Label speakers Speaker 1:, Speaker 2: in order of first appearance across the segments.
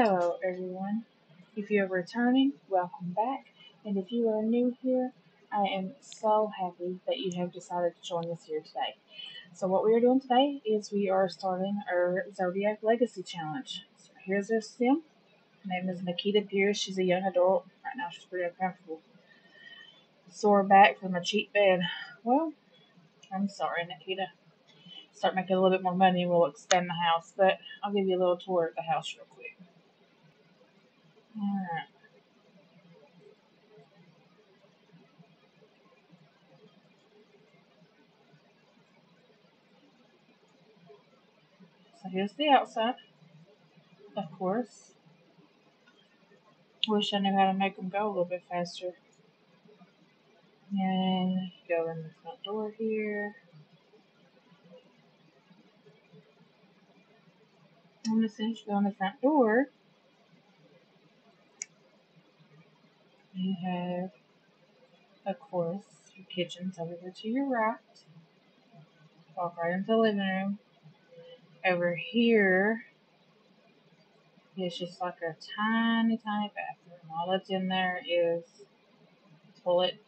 Speaker 1: Hello everyone. If you're returning, welcome back. And if you are new here, I am so happy that you have decided to join us here today. So what we are doing today is we are starting our Zodiac Legacy Challenge. So here's our sim. Her name is Nikita Pierce. She's a young adult. Right now she's pretty uncomfortable. Sore back from a cheap bed. Well, I'm sorry, Nikita. Start making a little bit more money, we'll expand the house. But I'll give you a little tour of the house real quick. So here's the outside, of course. Wish I knew how to make them go a little bit faster. And go in the front door here. And as soon you go in the front door, you have, of course, your kitchen's over to your right. Walk right into the living room. Over here is just like a tiny, tiny bathroom. All that's in there is toilet,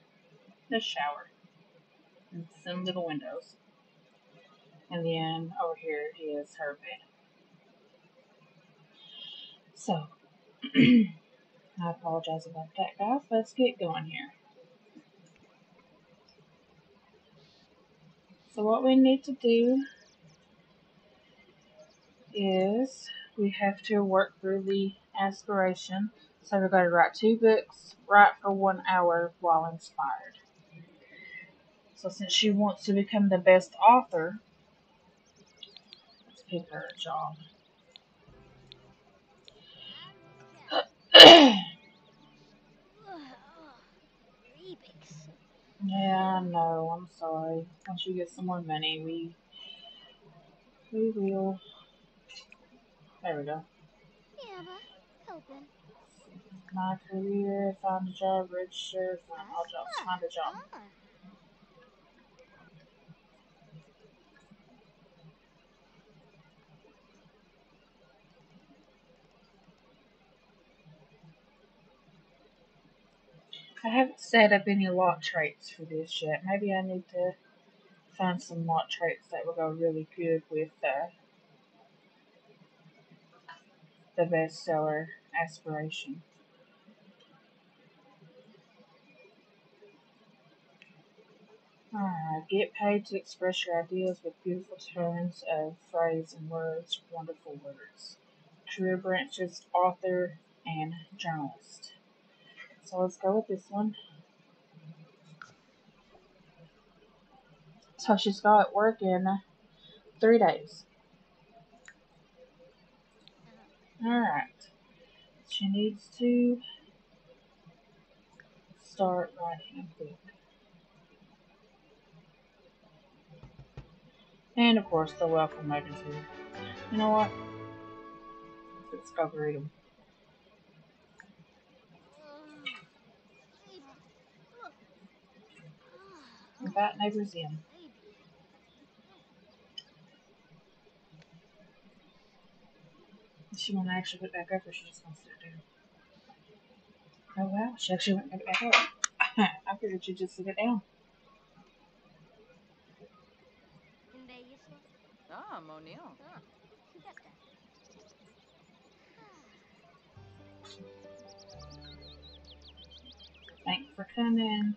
Speaker 1: the shower, and some little windows. And then over here is her bed. So, I apologize about that, guys. Let's get going here. So what we need to do is we have to work through the aspiration. So we're going to write two books, write for one hour while inspired. So since she wants to become the best author, let's pick her a job. Yeah, no. I'm sorry. Once you get some more money, we we will there we go.
Speaker 2: Yeah, but helping.
Speaker 1: My career, find a job, register, find all jobs, find a job. I haven't set up any lot traits for this yet. Maybe I need to find some lot traits that will go really good with uh, the bestseller aspiration. Alright, get paid to express your ideas with beautiful turns of phrase and words, wonderful words. Career branches, author, and journalist. So let's go with this one. So she's got work in three days. Alright. She needs to start writing a book. And of course, the welcome letters here. You know what? Let's go read them. Invite neighbors in. Does she won't actually put back up or she just wants to sit down? Oh wow, she actually went back up. I figured she'd just sit it down.
Speaker 3: Ah, Monil.
Speaker 1: Thanks for coming.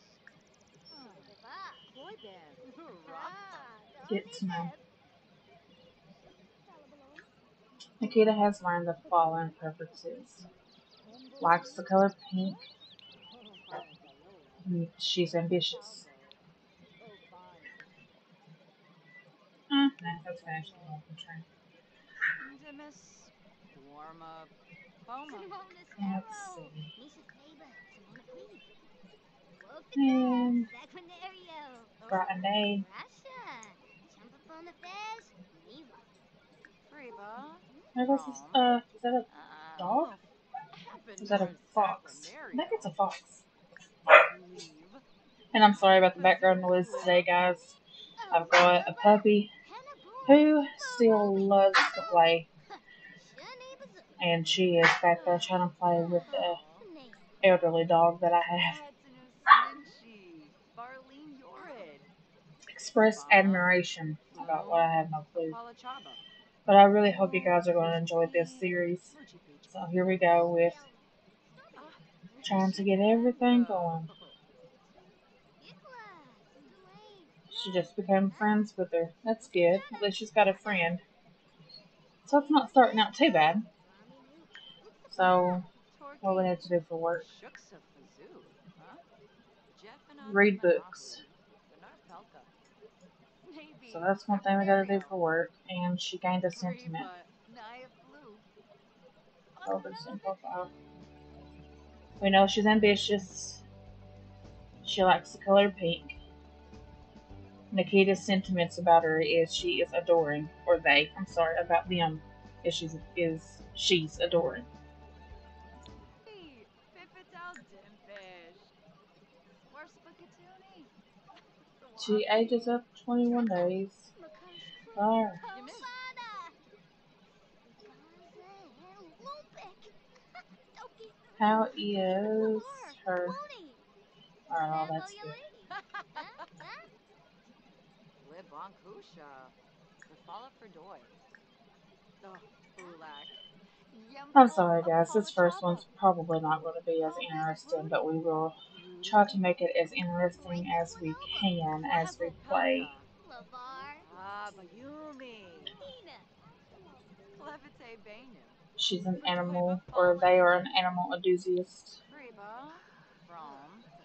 Speaker 3: Boyban, Rock,
Speaker 1: Get to know. Nikita has learned the following preferences. Likes the color pink. She's ambitious. Mm, That's finished. The welcome train.
Speaker 3: Artemis, Warma, Boma.
Speaker 2: Simona
Speaker 1: Let's see.
Speaker 2: Misha Saba. Simona Queen.
Speaker 1: And-
Speaker 2: Wolfita. Saquinario.
Speaker 1: Brighton Day.
Speaker 2: Russia. Chumpafona Fish. Neva.
Speaker 3: Reba.
Speaker 1: There goes this, uh, is that a, Dog? is that a fox? I think it's a fox. And I'm sorry about the background noise today, guys. I've got a puppy who still loves to play, and she is back there trying to play with the elderly dog that I have. Express admiration about what I have no clue. But I really hope you guys are going to enjoy this series. So here we go with trying to get everything going. She just became friends with her. That's good. At least she's got a friend. So it's not starting out too bad. So what we need to do for work? Read books.
Speaker 3: Bernard Pelka. Maybe
Speaker 1: So that's one thing we gotta do for work. And she gained a sentiment.
Speaker 3: Reba, Naya Blue.
Speaker 1: Oh, this in profile. We know she's ambitious. She likes the color pink. Nikita's sentiments about her is she is adoring, or they, I'm sorry, about them is she's is she's adoring. She ages up 21 days. Alright.
Speaker 3: Missed.
Speaker 1: How is her? Alright, all that's good.
Speaker 3: Libonkusha. Rafala Ferdoy. Oh, Ulak.
Speaker 1: I'm sorry, guys. This first one's probably not going to be as interesting, but we will try to make it as interesting as we can as we play. She's an animal, or they are an animal enthusiast.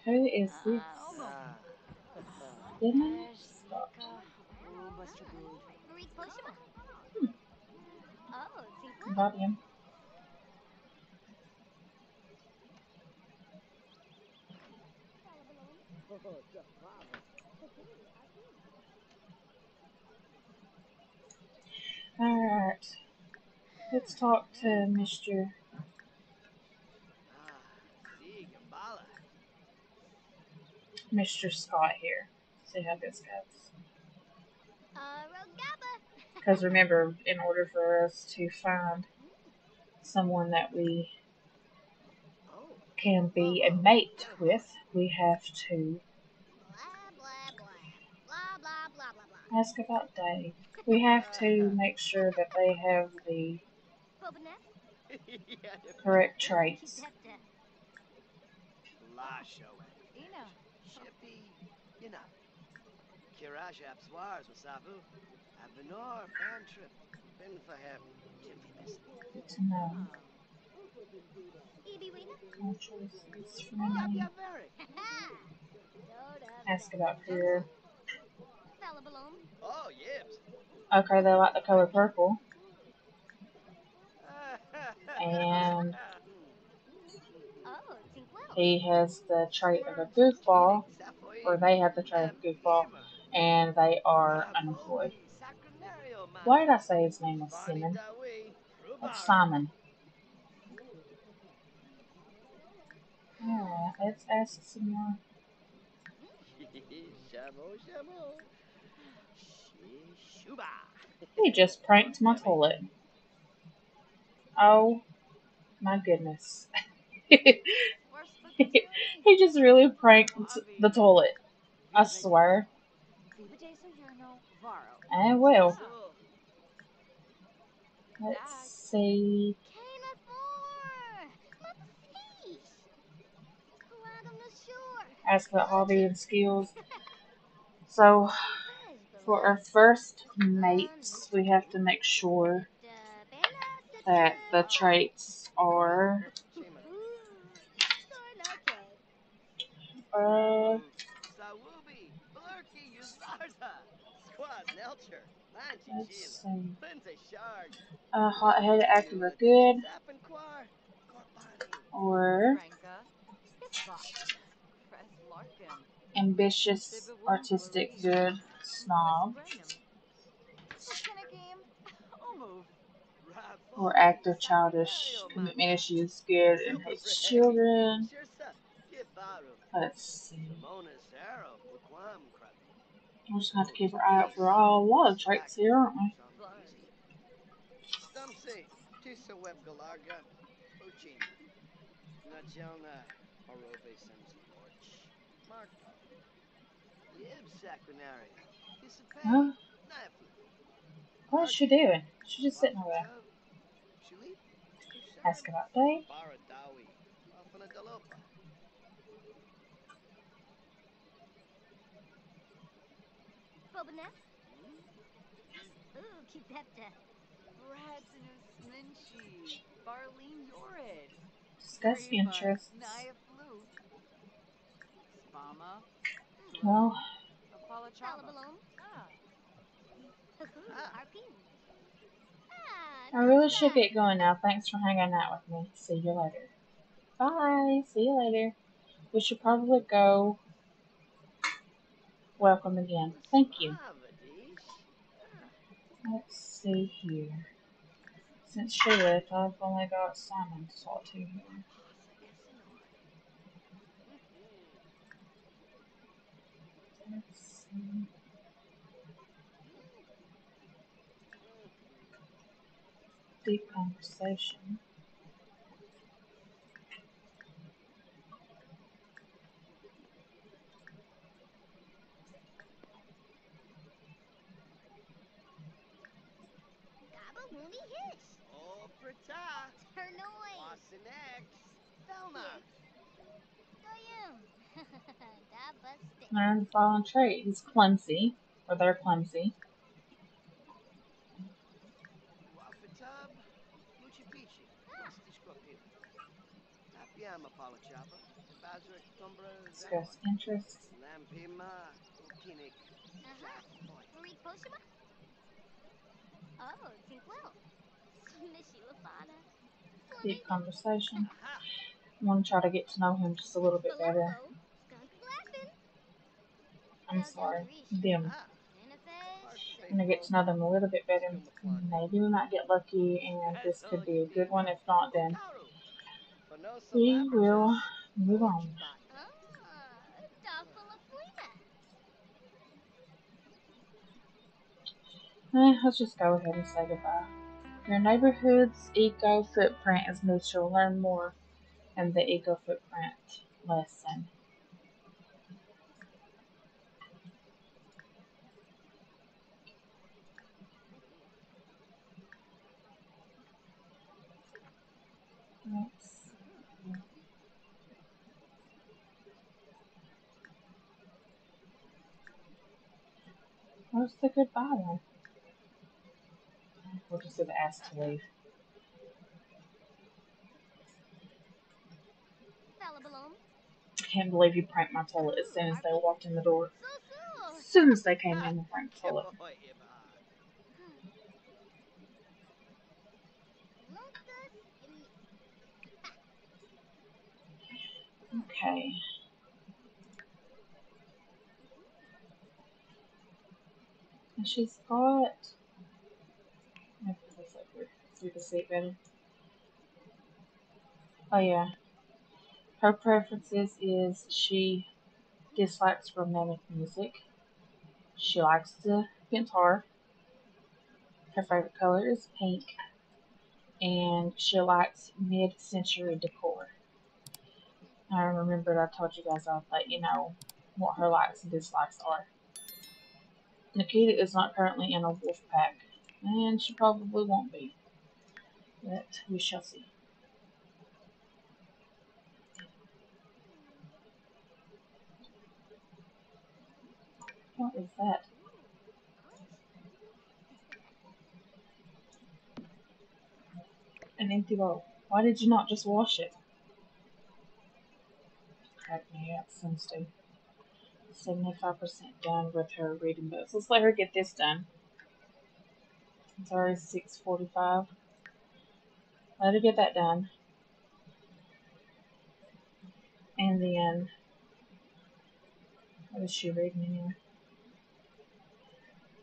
Speaker 1: Who is this? Dennis? Alright. Let's talk to Mr. Mr. Scott here. See how this goes. Because remember, in order for us to find someone that we can be a mate with, we have to ask about Dave. We have to make sure that they have the correct traits. Good to know. Ask about career.
Speaker 4: Oh, yibs.
Speaker 1: Okay, they like the color purple. And he has the trait of a goofball, or they have the trait of a goofball, and they are unemployed. Why did I say his name was Simon? It's Simon. Alright, let's ask some more. He just pranked my toilet. Oh my goodness. He just really pranked the toilet. I swear. I
Speaker 4: So,
Speaker 1: let's see. Ask about hobby and skills. So, for our first mates, we have to make sure that the traits are uh. Let's see. Uh, hot-headed are good, or ambitious, artistic, good, snob,
Speaker 3: What kind of game? I'll move.
Speaker 4: Rav
Speaker 1: or active, childish, commitment issues, good, and hates children. Let's see.
Speaker 4: Simona Zero. Buquam Crab.
Speaker 1: We're just gonna have to keep our eye out for all a lot of traits here, aren't we?
Speaker 4: Some say Tisa Web Galarga. Uchin. Najalna. Orobe Sensi Orch. Marto. Lib Sacranaria.
Speaker 1: Huh? What's she doing? She's just sitting there. Ask about day.
Speaker 4: Baradawi. Afana Dalopa.
Speaker 1: I really should get going now. Thanks for hanging out with me. See you later. Bye. See you later. We should probably go. Welcome again. Thank you. Let's see here. Since she left, I've only got Simon to talk to here. Let's see. Deep conversation.
Speaker 2: Gaba Woondy Hish.
Speaker 4: Oh, Prata.
Speaker 2: Ternoi.
Speaker 4: Watson X. Thelma.
Speaker 2: Goyim. Daba Stick.
Speaker 1: Learn the following trait. He's clumsy, or they're clumsy.
Speaker 2: Mishi Lafana.
Speaker 1: Deep conversation.
Speaker 4: Aha.
Speaker 1: want to try to get to know him just a little bit better. I'm sorry. Them. I'm going to get to know them a little bit better. Maybe we might get lucky and this could be a good one. If not, then we will move on. Eh, let's just go ahead and say goodbye. Your neighborhood's eco footprint is neutral. Learn more in the eco footprint lesson. Let's see. Where's the goodbye? We'll just do the ask to leave. I can't believe you pranked my toilet as soon as they walked in the door. As soon as they came in, pranked toilet. Okay. And she's got. Me put this see better. Oh, yeah. Her preferences is she dislikes romantic music. She likes the guitar. Her favorite color is pink. And she likes mid century decor. I remember I told you guys uh, I'd let you know what her likes and dislikes are. Nikita is not currently in a wolf pack, and she probably won't be. But we shall see. What is that? An empty bowl. Why did you not just wash it? Crack me up, Sunstein. 75% done with her reading books. Let's let her get this done. It's already 6.45. Let her get that done. And then, what is she reading in here?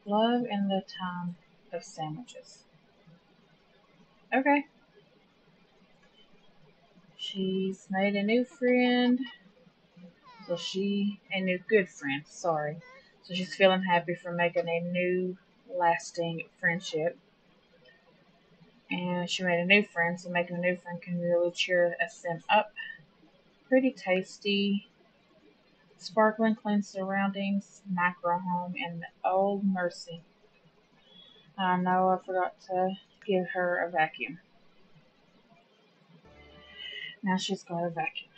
Speaker 1: Love in the Time of Sandwiches. Okay. She's made a new friend. So she, a new good friend, sorry. So she's feeling happy for making a new lasting friendship. And she made a new friend, so making a new friend can really cheer a sim up. Pretty tasty. Sparkling clean surroundings, micro home, and old mercy. I know I forgot to give her a vacuum. Now she's got a vacuum.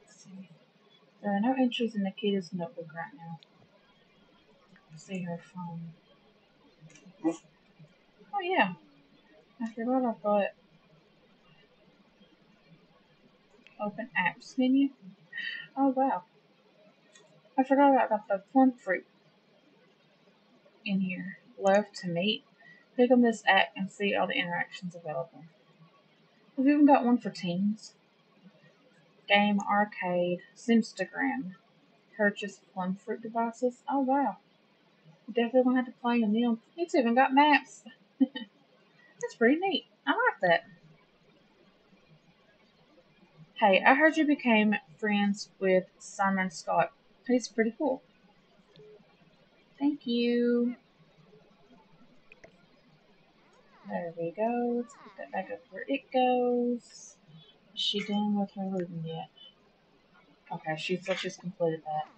Speaker 1: Let's see. There are no entries in Nikita's notebook right now. See her phone. Oh yeah. I forgot I thought open apps menu. Oh wow. I forgot about the plum fruit in here. Love to meet. Click on this app and see all the interactions available. We've even got one for teens. Game Arcade, Simstagram, purchase plum fruit devices. Oh wow. Definitely gonna have to play in them. It's even got maps. That's pretty neat. I like that. Hey, I heard you became friends with Simon Scott. He's pretty cool. Thank you. There we go. Let's put that back up where it goes. Is she done with her reading yet? Okay, she's completed that.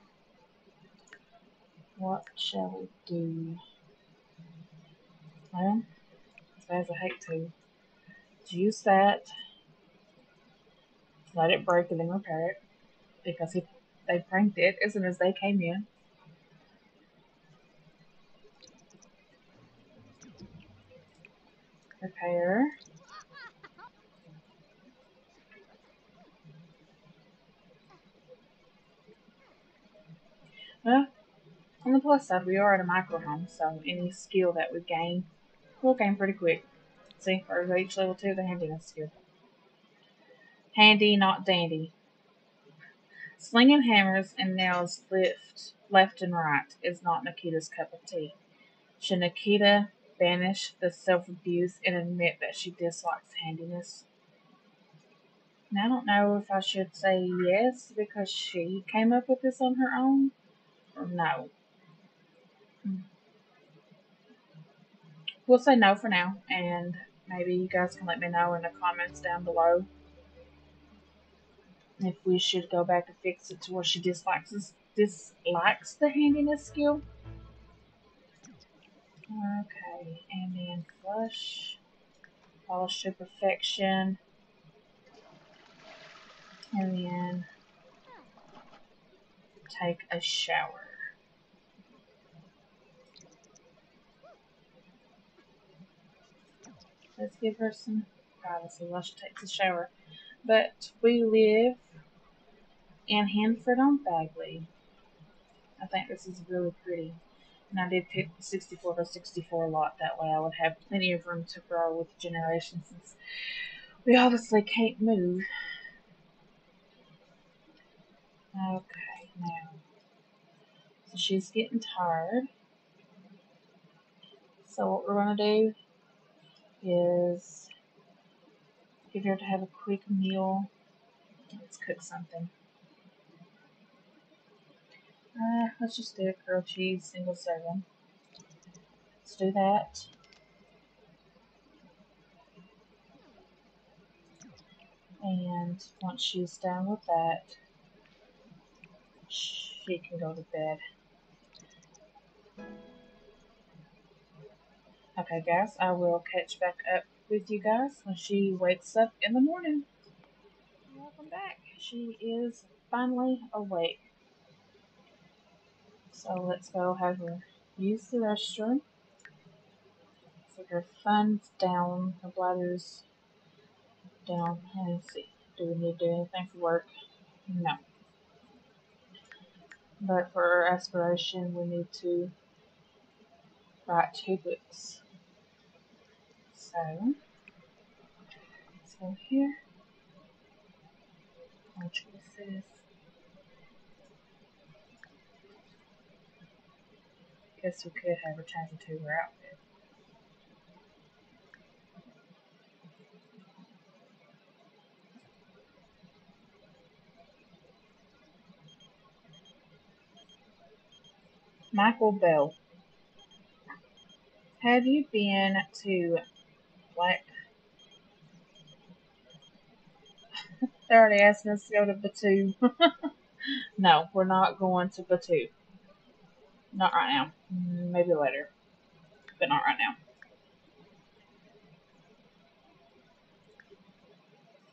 Speaker 1: What shall we do? Well, as I hate to, use that, let it break, and then repair it because he, they pranked it as soon as they came in. Repair. On the plus side, we are at a micro home, so any skill that we gain, we'll gain pretty quick. See, for each level 2, the handiness skill. Handy, not dandy. Slinging hammers and nails lift left and right is not Nikita's cup of tea. Should Nikita banish the self abuse and admit that she dislikes handiness? Now, I don't know if I should say yes because she came up with this on her own no. We'll say no for now, and maybe you guys can let me know in the comments down below if we should go back and fix it to where she dislikes dislikes the handiness skill. Okay, and then flush, polish to perfection, and then take a shower. Let's give her some privacy while she takes a shower. But we live in Henford on Bagley. I think this is really pretty. And I did pick the 64 by 64 lot. That way I would have plenty of room to grow with generations since we obviously can't move. Okay, now. So she's getting tired. So what we're going to do is give her to have a quick meal. Let's cook something. Uh, let's just do a grilled cheese single serving. Let's do that. And once she's done with that, she can go to bed. Okay, guys, I will catch back up with you guys when she wakes up in the morning. Welcome back. She is finally awake. So let's go have her use the restroom. So her fun's down, her bladder's down. Let's see. Do we need to do anything for work? No. But for our aspiration, we need to write two books. So, let's go here. More choices. Guess we could have her change into her outfit. Michael Bell. Have you been to Black? They're already asking us to go to Batuu. no, we're not going to Batuu. Not right now. Mm, Maybe later. But not right now.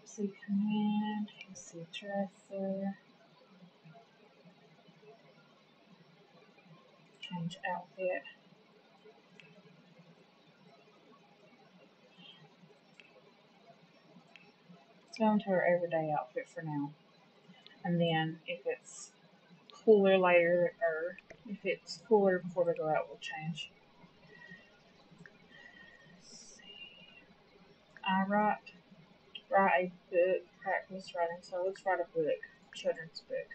Speaker 1: See command, see dresser. Change outfit. Go into her everyday outfit for now. And then if it's cooler later, or if it's cooler before we go out, we'll change. I write, write a book, practice writing, so let's write a book, children's book.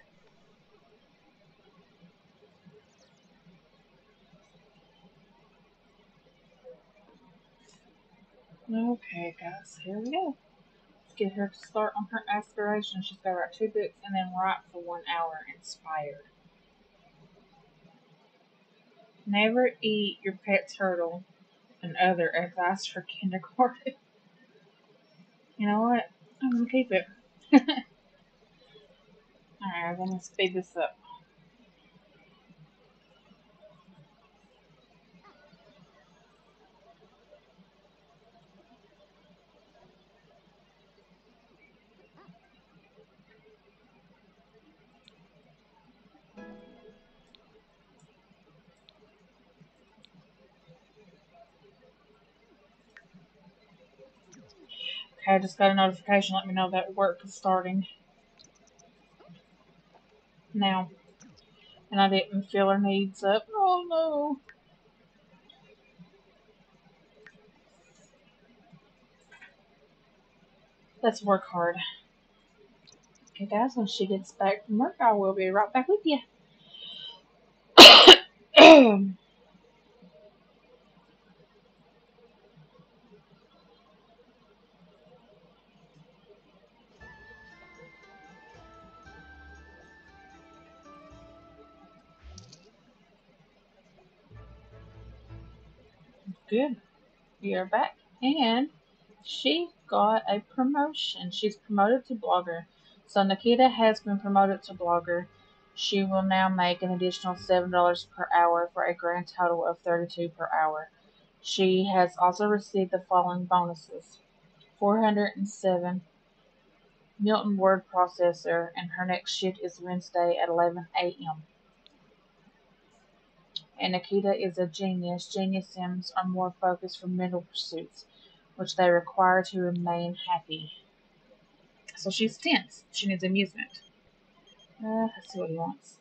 Speaker 1: Okay, guys, here we go. Get her to start on her aspiration. She's got to write two books and then write for one hour inspired. Never eat your pet turtle and other advice for kindergarten. You know what? I'm gonna keep it. Alright, I'm gonna speed this up. I just got a notification let me know that work is starting now. And I didn't fill her needs up. Oh no. Let's work hard. Okay, guys, when she gets back from work, I will be right back with you. Good. We are back. And she got a promotion. She's promoted to blogger. So Nikita has been promoted to blogger. She will now make an additional $7 per hour for a grand total of 32 per hour. She has also received the following bonuses. 407 Milton word processor and her next shift is Wednesday at 11 a.m. And Nikita is a genius. Genius Sims are more focused for mental pursuits, which they require to remain happy. So she's tense. She needs amusement. Uh, let's see what he wants.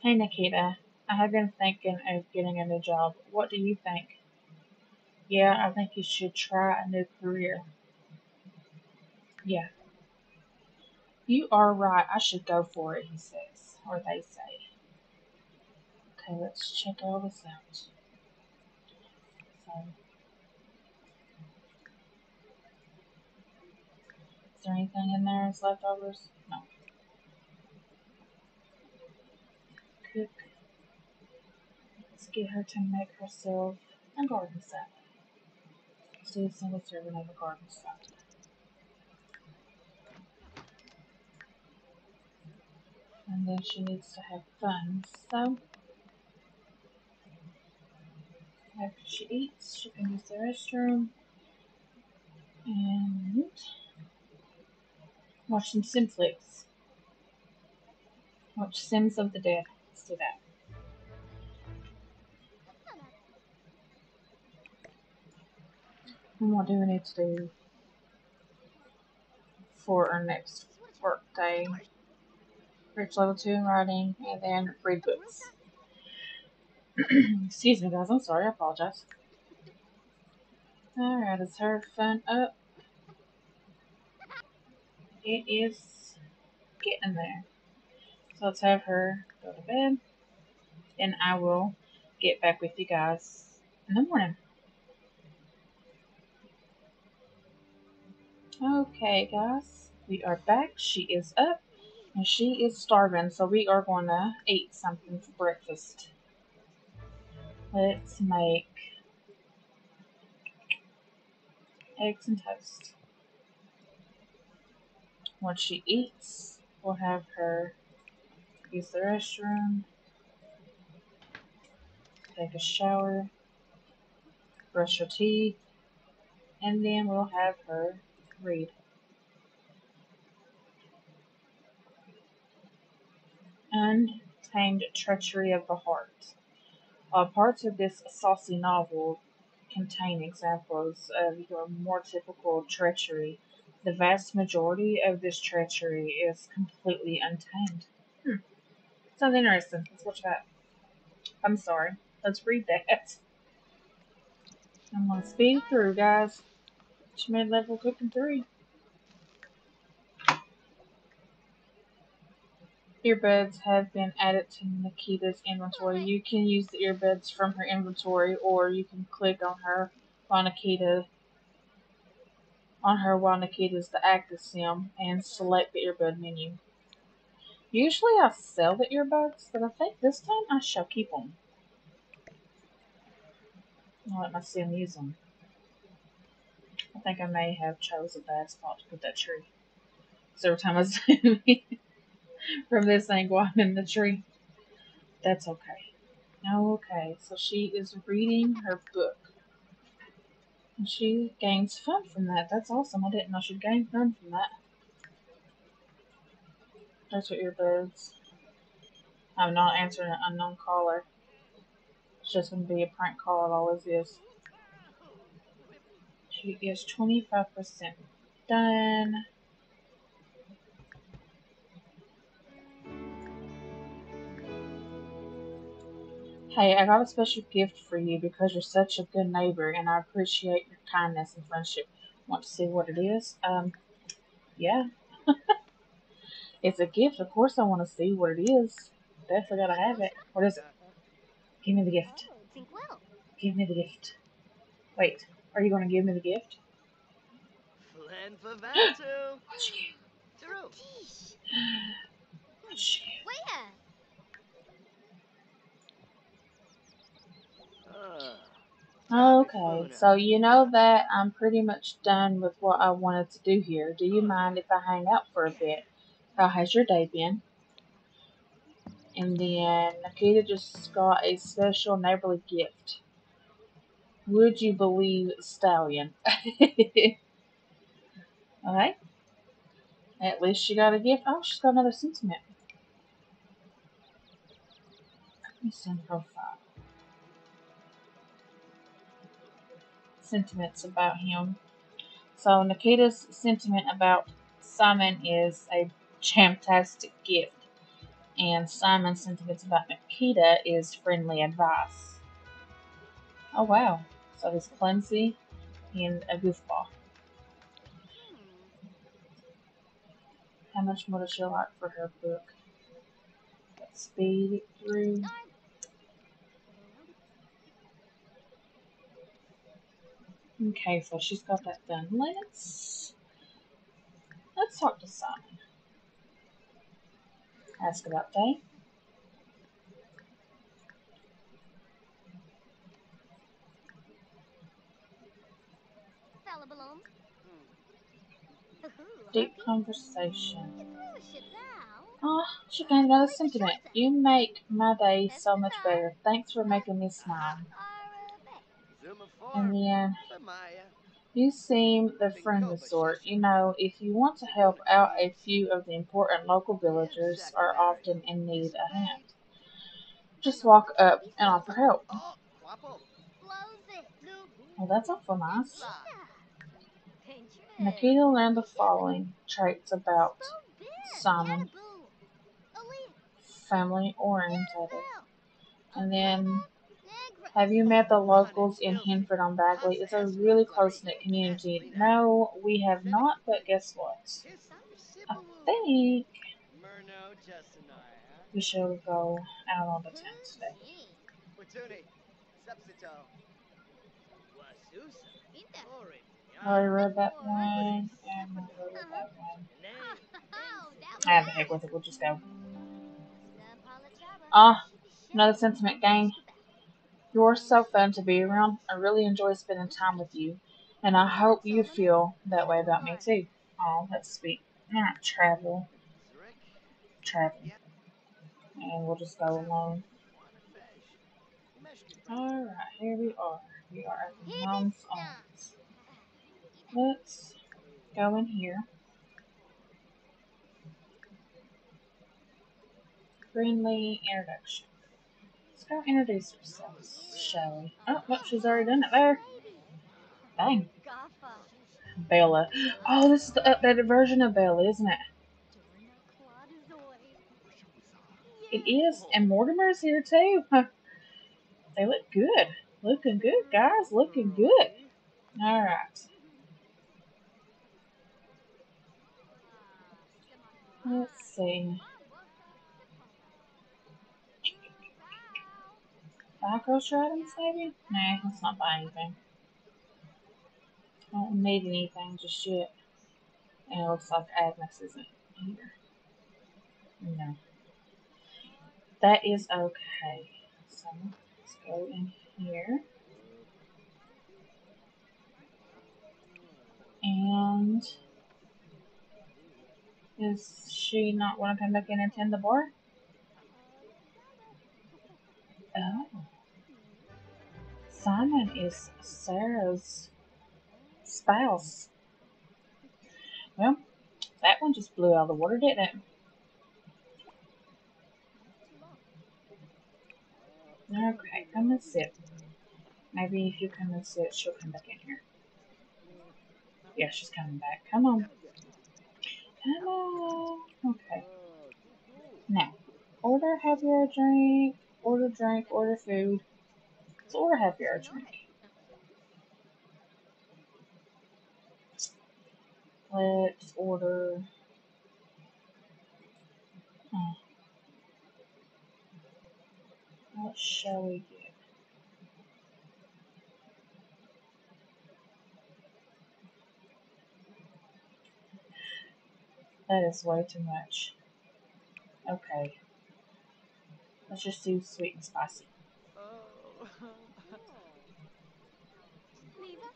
Speaker 1: Hey Nikita, I have been thinking of getting a new job. What do you think? Yeah, I think you should try a new career. Yeah. You are right. I should go for it, he says. Or they say. Okay, let's check all this out. Is there anything in there as leftovers? No. Cook. Let's get her to make herself a garden set. Let's do a single serving of a garden set. And then she needs to have fun. So, after she eats, she can use the restroom and watch some Simflix. Watch Sims of the Dead. Let's do that. And what do we need to do? For our next work day. Reach level 2 in writing, and then read books. Excuse me, guys. I'm sorry. I apologize. Alright, is her phone up? It is getting there. So let's have her go to bed, and I will get back with you guys in the morning. Okay, guys, we are back. She is up, and she is starving, so we are going to eat something for breakfast. Let's make eggs and toast. Once she eats, we'll have her use the restroom, take a shower, brush her teeth, and then we'll have her read. Untamed Treachery of the Heart. Uh, parts of this saucy novel contain examples of your more typical treachery. The vast majority of this treachery is completely untamed. Hmm. Sounds interesting. Let's watch that. I'm sorry. Let's read that. I'm gonna speed through, guys. She made level cooking three. Earbuds have been added to Nikita's inventory. You can use the earbuds from her inventory, or you can click on her while Nikita on her while Nikita's the active sim and select the earbud menu. Usually I sell the earbuds, but I think this time I shall keep them. I'll let my sim use them. I think I may have chose a bad spot to put that tree. So every time I zoom in from this angle, I'm in the tree. That's okay. Oh, okay, so she is reading her book. And she gains fun from that. That's awesome. I didn't know she'd gain fun from that. There's her earbuds. I'm not answering an unknown caller. It's just going to be a prank call. It always is. She is 25% done. Hey, I got a special gift for you because you're such a good neighbor and I appreciate your kindness and friendship. Want to see what it is? Um, yeah. it's a gift. Of course I want to see what it is. Definitely gotta have it. What is it? Give me the gift.
Speaker 2: Oh, think well.
Speaker 1: Give me the gift. Wait, are you gonna give me the gift?
Speaker 4: Flynn for Vantu.
Speaker 1: What's she?
Speaker 4: Taru.
Speaker 2: Geesh.
Speaker 1: What's?
Speaker 2: Where?
Speaker 1: Okay, so you know that I'm pretty much done with what I wanted to do here. Do you mind if I hang out for a bit? How has your day been? And then Nikita just got a special neighborly gift. Would you believe Stallion? okay. At least she got a gift. Oh, she's got another sentiment. Let me send profile. Sentiments about him. So Nikita's sentiment about Simon is a fantastic gift, and Simon's sentiments about Nikita is friendly advice. Oh wow! So he's clumsy and a goofball. How much more does she like for her book? Let's speed through. Okay, so she's got that done. Let's let's talk to Simon. Ask about day. Deep conversation.
Speaker 2: You threw a ship now.
Speaker 1: Ah, she gained another sentiment. You make my day so much better. Thanks for making me smile.
Speaker 2: Arabay.
Speaker 4: Zuma
Speaker 1: In
Speaker 4: for
Speaker 1: the end,
Speaker 4: Samaya.
Speaker 1: you seem the friendly sort. You know, if you want to help out a few of the important local villagers are often in need of a hand. Just walk up and offer help.
Speaker 4: Oh, guapo.
Speaker 2: Blows it.
Speaker 1: Well, that's awful nice.
Speaker 2: Venture
Speaker 1: Nikita learned the following traits about Simon. family oriented. And then, have you met the locals in Henford on Bagley? It's a really close knit community. No, we have not, but guess what? I think we should go out on the tent today. I read that one, and I read that one. Ah, the heck with it, we'll just go. Ah, another sentiment gang. You're so fun to be around. I really enjoy spending time with you, and I hope you feel that way about me too. Oh, that's sweet. Not travel, travel, and we'll just go alone. All right, here we are. We are at the Gnome's Arms. Let's go in here. Friendly introduction. Go introduce ourselves, shall we? Oh, look, she's already done it there. Bang. Bella. Oh, this is the updated version of Bella, isn't it? It is, and Mortimer's here too. They look good. Looking good, guys. Looking good. All right. Let's see. Buy grocery items, maybe? Nah, let's not buy anything. I don't need anything just yet. And it looks like Agnes isn't here. No. That is okay. So, let's go in here. And is she not want to come back in and tend the bar? Simon is Sarah's spouse. Well, that one just blew out of the water, didn't it? Okay, come and sit. Maybe if you come and sit, she'll come back in here. Yeah, she's coming back. Come on. Come on. Okay. Now, order have your drink, order drink, order food. Order have your drink. Let's order. Hmm. What shall we get? That is way too much. Okay. Let's just do sweet and spicy.
Speaker 3: Oh.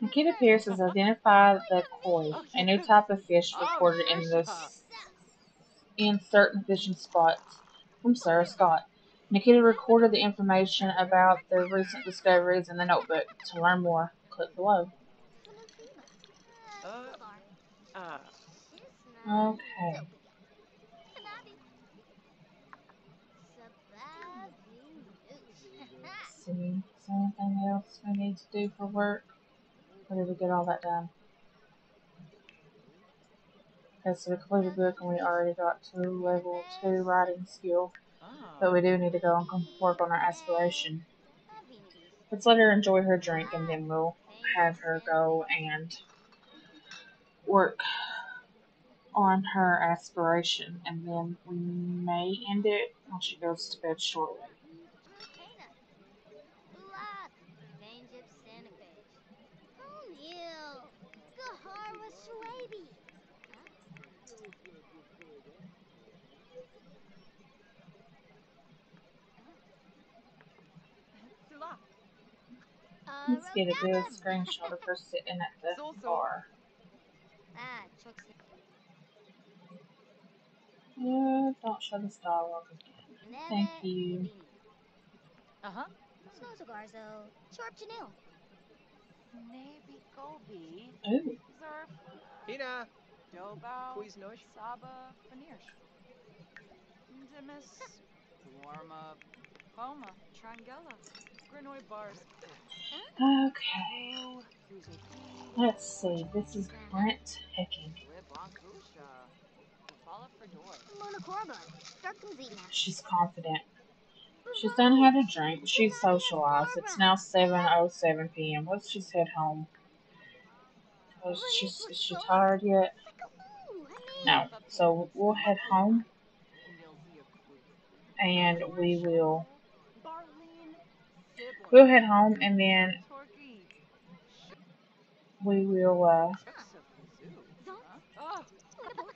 Speaker 1: Nikita Pierce has identified the koi, a new type of fish reported in this in certain fishing spots from Sarah Scott. Nikita recorded the information about the recent discoveries in the notebook. To learn more, click below. Okay. Let's see. Is there anything else we need to do for work? Or did we get all that done? Okay, so we completed book and we already got to level 2 writing skill. But we do need to go and work on our aspiration. Let's let her enjoy her drink and then we'll have her go and work on her aspiration. And then we may end it when she goes to bed shortly. Let's get a good screenshot of her sitting at the bar. Uh, don't show this dialogue again. Thank you.
Speaker 3: Uh huh.
Speaker 2: Snozogarzo. Chorp Janil.
Speaker 3: Nabi Gobi.
Speaker 1: Ooh.
Speaker 3: Zerf.
Speaker 5: Hina,
Speaker 3: Dobao.
Speaker 5: Quiznosh.
Speaker 3: Saba. Fanirsh. Dimis. Warma. Poma. Trangella. Grinoi Bars.
Speaker 1: Okay. Let's see. This is Brent Hicking.
Speaker 3: Wibankusha. Fala Fedor.
Speaker 2: Monocorba. Darkumzina.
Speaker 1: She's confident. She's done had a drink. She's socialized. It's now 7.07 p.m. Let's just head home. Is she, is she tired yet? No. So we'll head home and we will we'll head home and then we will uh,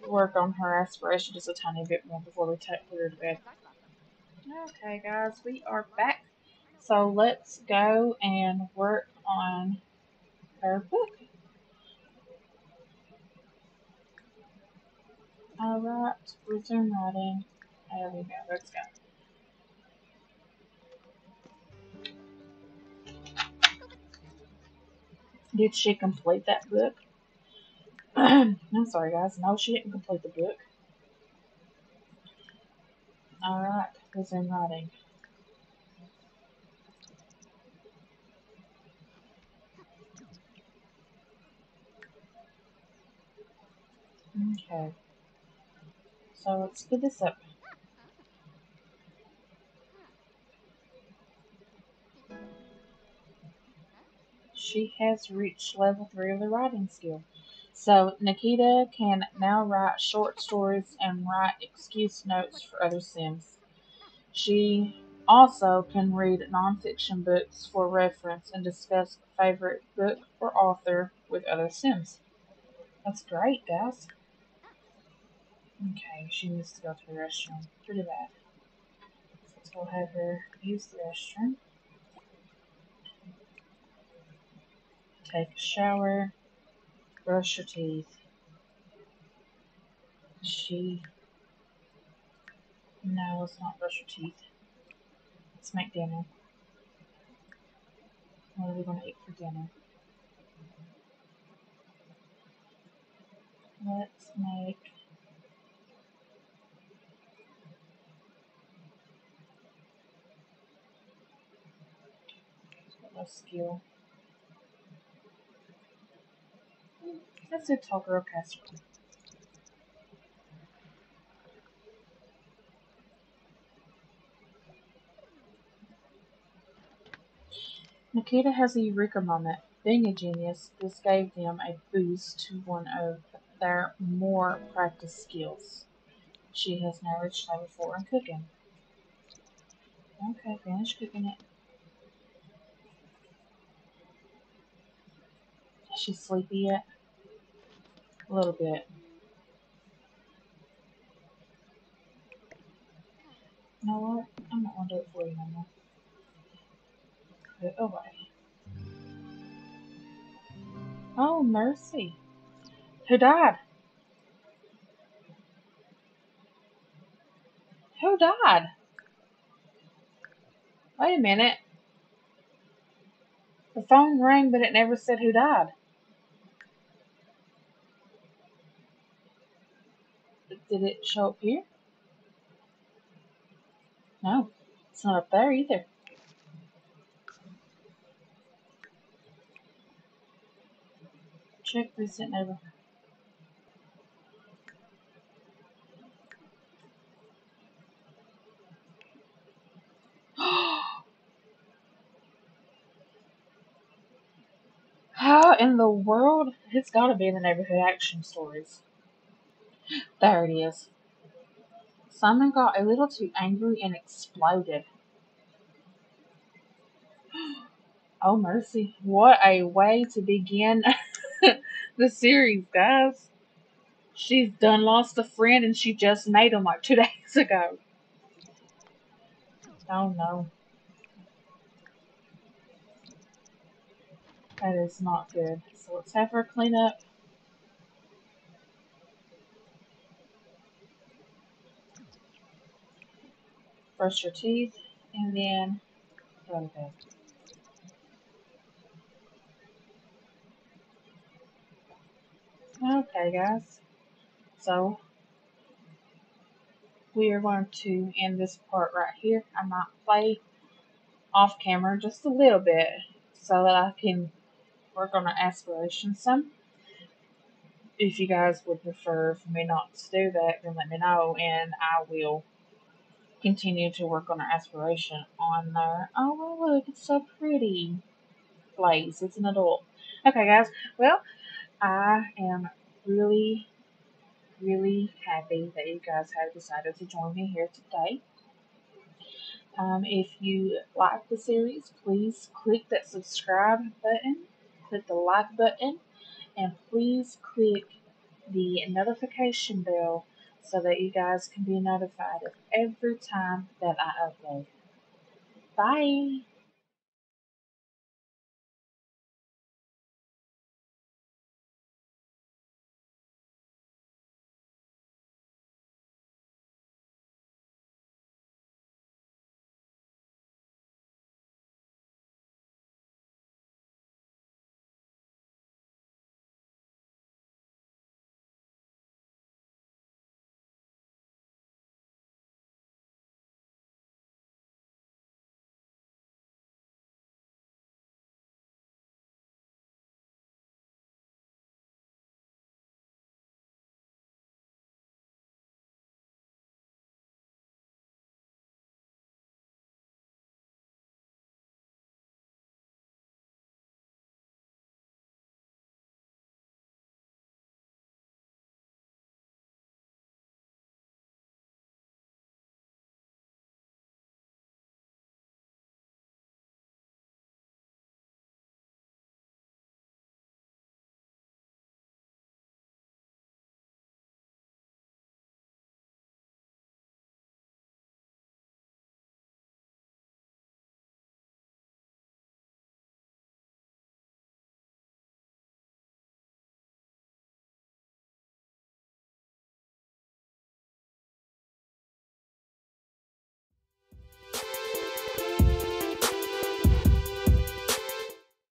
Speaker 1: work on her aspiration just a tiny bit more before we take her to bed. Okay, guys, we are back. So let's go and work on her book. Alright, resume writing. There we go, let's go. Did she complete that book? I'm sorry, guys. No, she didn't complete the book. Alright, resume writing. Okay. So let's speed this up. She has reached level 3 of the writing skill. So Nikita can now write short stories and write excuse notes for other Sims. She also can read nonfiction books for reference and discuss favorite book or author with other Sims. That's great, guys. Okay, she needs to go to the restroom. Pretty bad. So we'll have her use the restroom. Take a shower. Brush your teeth. She. No, let's not brush your teeth. Let's make dinner. What are we going to eat for dinner? Let's make a skill. Let's do Toguro casserole. Nikita has a eureka moment. Being a genius, this gave them a boost to one of their more practiced skills. She has now reached level 4 in cooking. Okay, finish cooking it. Is she sleepy yet? A little bit. You know what? I'm not gonna do it for you no more. Put it away. Oh, mercy. Who died? Who died? Wait a minute. The phone rang, but it never said who died. Did it show up here? No, it's not up there either. Check recent neighbor. How in the world? It's gotta be in the neighborhood action stories. There it is. Simon got a little too angry and exploded. Oh, mercy. What a way to begin the series, guys. She's done lost a friend and she just made him like two days ago. Oh, no. That is not good. So let's have her clean up. Brush your teeth, and then go to bed. Okay, guys. So we are going to end this part right here. I might play off camera just a little bit so that I can work on my aspiration some. If you guys would prefer for me not to do that, then let me know and I will continue to work on our aspiration on there. Oh, look, it's so pretty. Blaze, it's an adult. Okay, guys. Well, I am really, really happy that you guys have decided to join me here today. Um, if you like the series, please click that subscribe button, click the like button, and please click the notification bell so that you guys can be notified of every time that I upload. Bye!